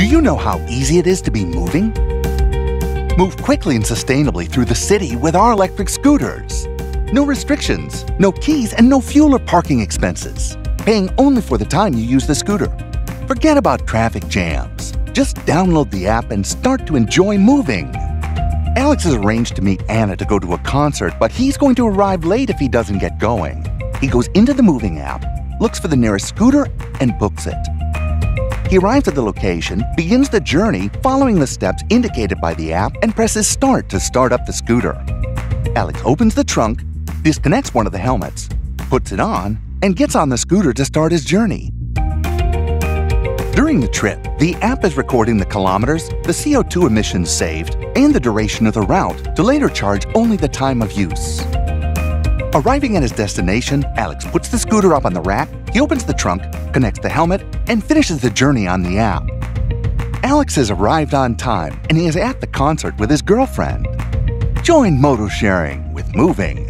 Do you know how easy it is to be moving? Move quickly and sustainably through the city with our electric scooters. No restrictions, no keys, and no fuel or parking expenses. Paying only for the time you use the scooter. Forget about traffic jams. Just download the app and start to enjoy moving. Alex has arranged to meet Anna to go to a concert, but he's going to arrive late if he doesn't get going. He goes into the Muving app, looks for the nearest scooter, and books it. He arrives at the location, begins the journey following the steps indicated by the app, and presses start to start up the scooter. Alex opens the trunk, disconnects one of the helmets, puts it on, and gets on the scooter to start his journey. During the trip, the app is recording the kilometers, the CO2 emissions saved, and the duration of the route to later charge only the time of use. Arriving at his destination, Alex puts the scooter up on the rack, he opens the trunk, connects the helmet, and finishes the journey on the app. Alex has arrived on time and he is at the concert with his girlfriend. Join moto sharing with Muving.